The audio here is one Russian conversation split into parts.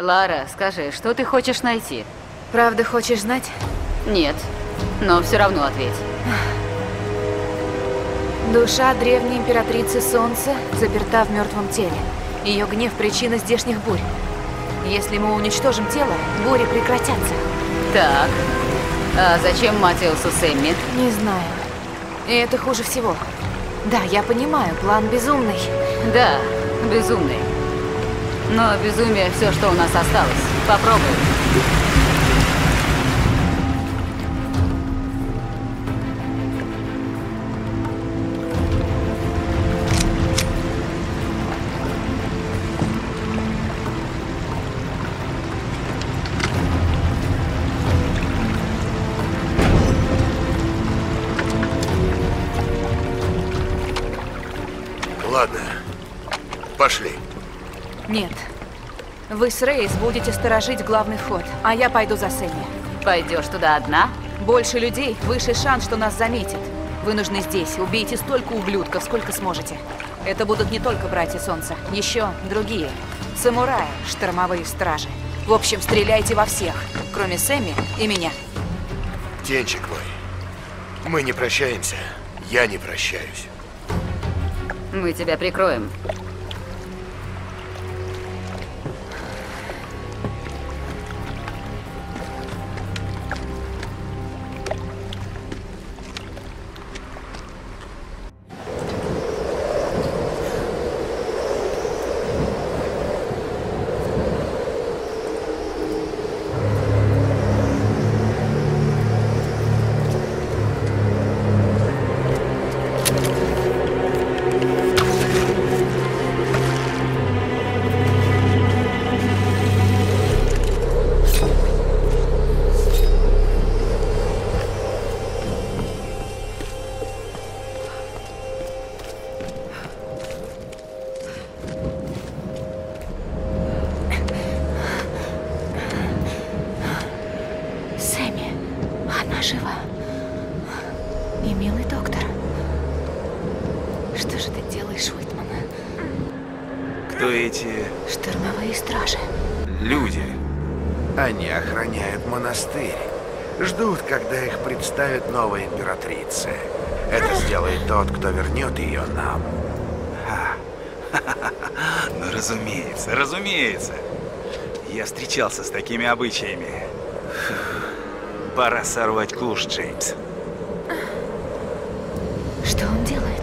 Лара, скажи, что ты хочешь найти? Правда хочешь знать? Нет, но все равно ответь. Душа древней императрицы Солнца заперта в мертвом теле. Ее гнев – причина здешних бурь. Если мы уничтожим тело, бури прекратятся. Так, а зачем Матиусу Сэмми? Не знаю. И это хуже всего. Да, я понимаю, план безумный. Да, безумный. Но безумие все, что у нас осталось. Попробуй. Ладно, пошли. Нет. Вы с Рейс будете сторожить главный вход, а я пойду за Сэмми. Пойдешь туда одна? Больше людей, выше шанс, что нас заметят. Вы нужны здесь. Убейте столько ублюдков, сколько сможете. Это будут не только братья Солнца, еще другие. Самураи, штормовые стражи. В общем, стреляйте во всех, кроме Сэмми и меня. Тенчик мой, мы не прощаемся. Я не прощаюсь. Мы тебя прикроем. Что же ты делаешь, Уитман? Кто эти Штормовые стражи. люди? Они охраняют монастырь. Ждут, когда их представит новая императрица. Это сделает тот, кто вернет ее нам. Ну, разумеется, разумеется. Я встречался с такими обычаями. Пора сорвать куш, Джеймс. Что он делает?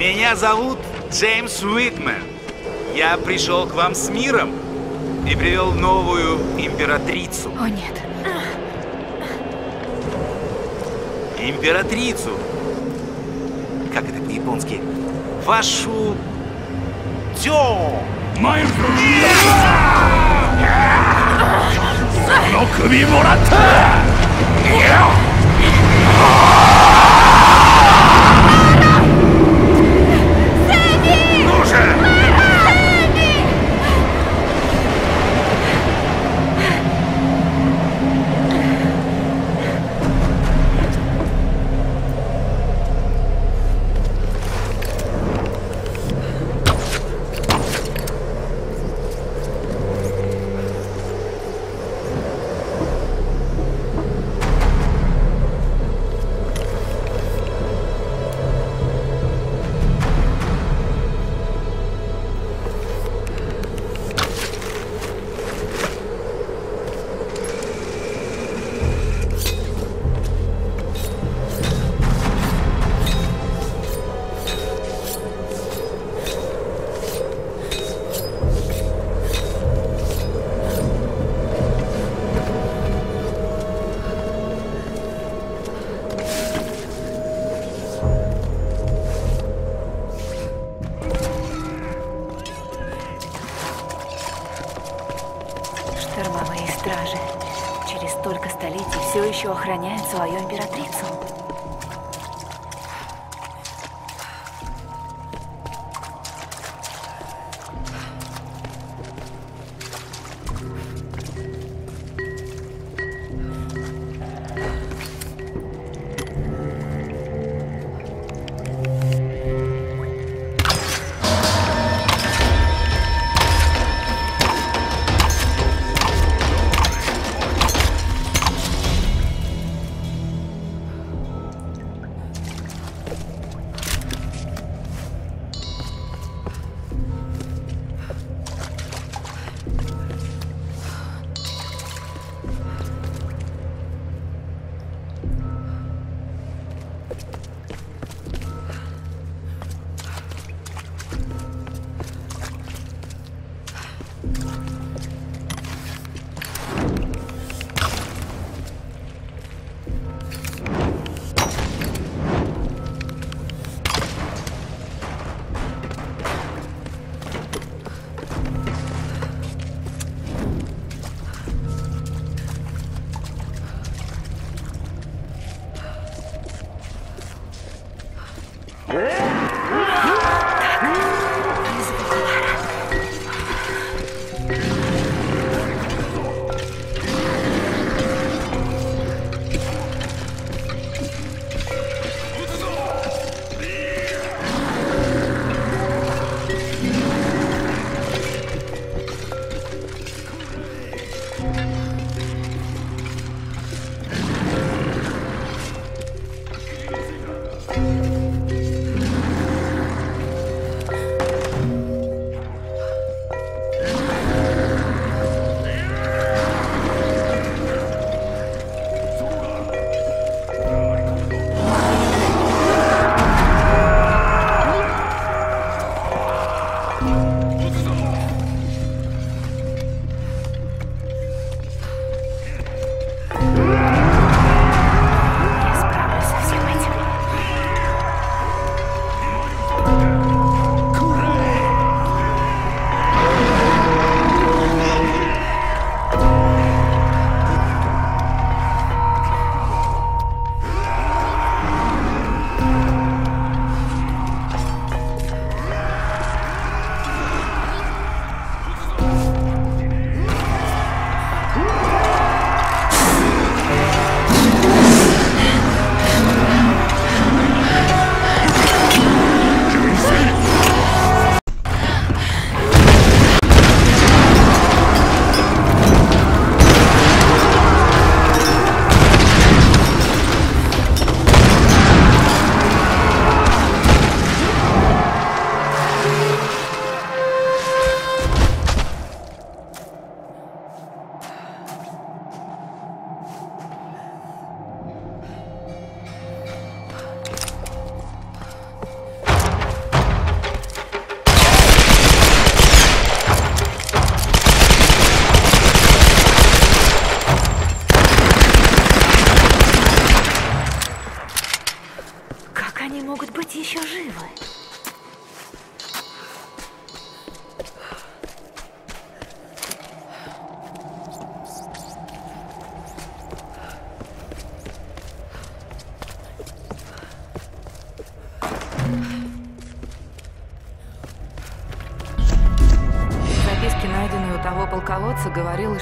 Меня зовут Джеймс Уитмен. Я пришел к вам с миром и привел новую императрицу. О, нет. Императрицу. Как это по-японски? Вашу... Тё! の首もらった охраняют свою императрицу.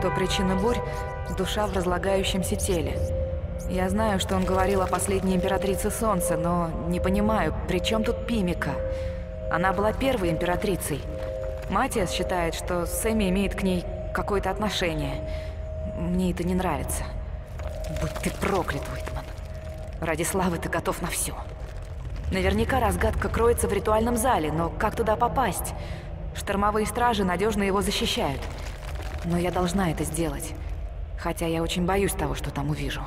Что причина бурь — душа в разлагающемся теле. Я знаю, что он говорил о последней императрице Солнца, но не понимаю, при чем тут Пимика? Она была первой императрицей. Матиас считает, что Сэмми имеет к ней какое-то отношение. Мне это не нравится. Будь ты проклят, Уитман. Ради славы ты готов на все. Наверняка разгадка кроется в ритуальном зале, но как туда попасть? Штормовые стражи надежно его защищают. Но я должна это сделать. Хотя я очень боюсь того, что там увижу.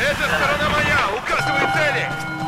Эта сторона моя! Указывай цели!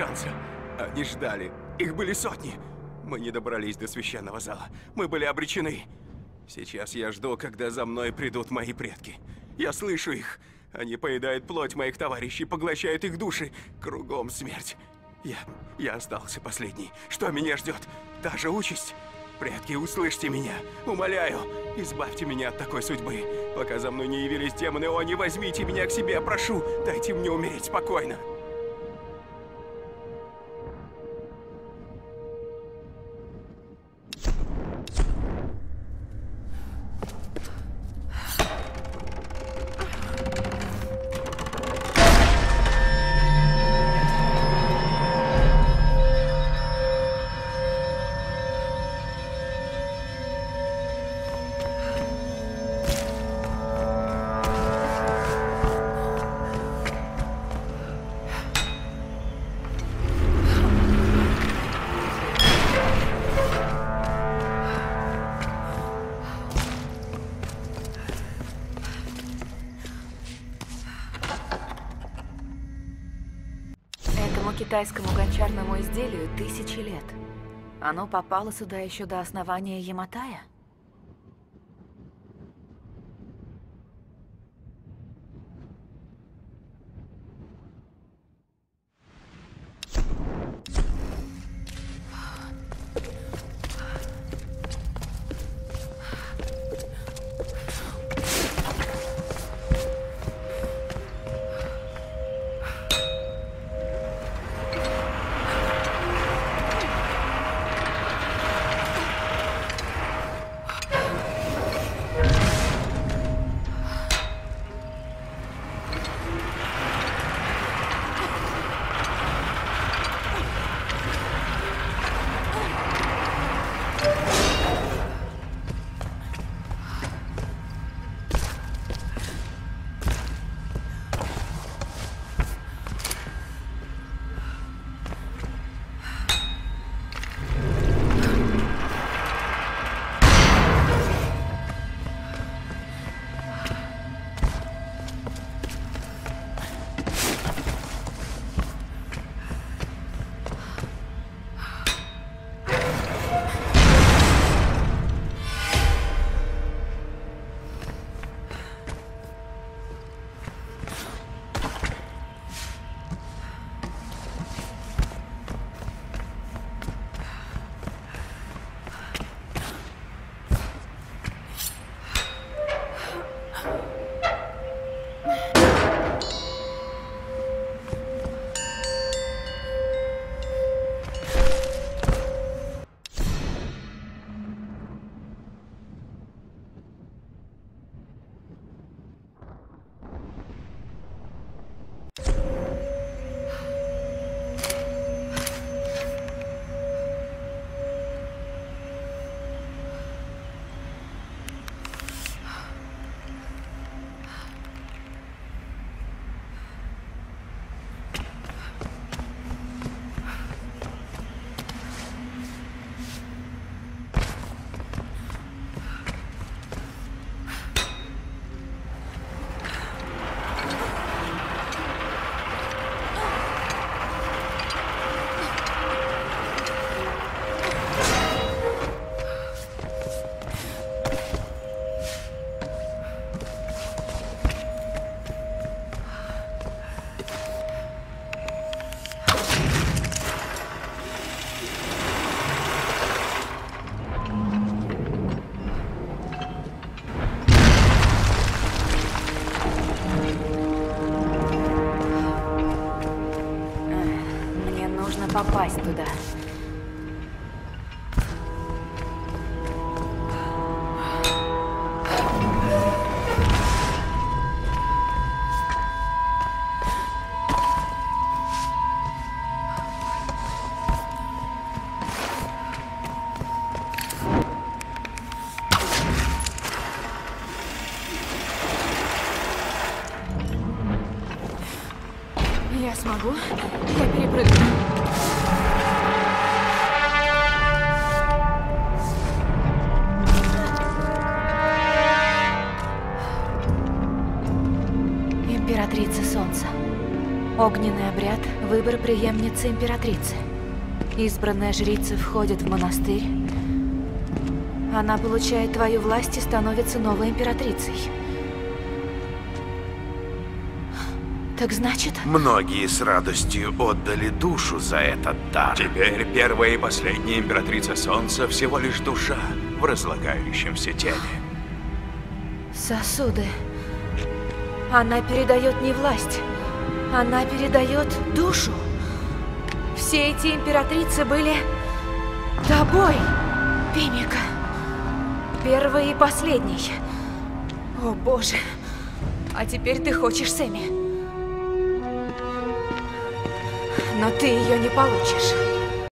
Шанса. Они ждали. Их были сотни. Мы не добрались до священного зала. Мы были обречены. Сейчас я жду, когда за мной придут мои предки. Я слышу их. Они поедают плоть моих товарищей, поглощают их души. Кругом смерть. Я... я остался последний. Что меня ждет? Та же участь? Предки, услышьте меня. Умоляю, избавьте меня от такой судьбы. Пока за мной не явились демоны, о, не возьмите меня к себе, прошу. Дайте мне умереть спокойно. Китайскому гончарному изделию тысячи лет. Оно попало сюда еще до основания Яматая? Попасть туда. Выбор преемницы императрицы. Избранная жрица входит в монастырь. Она получает твою власть и становится новой императрицей. Так значит, Многие с радостью отдали душу за этот дар. Теперь первая и последняя императрица Солнца всего лишь душа в разлагающемся теле. сосуды. Она передает не власть, она передает душу. Все эти императрицы были тобой, Пимика. Первой и последней. О боже. А теперь ты хочешь Сэмми. Но ты ее не получишь.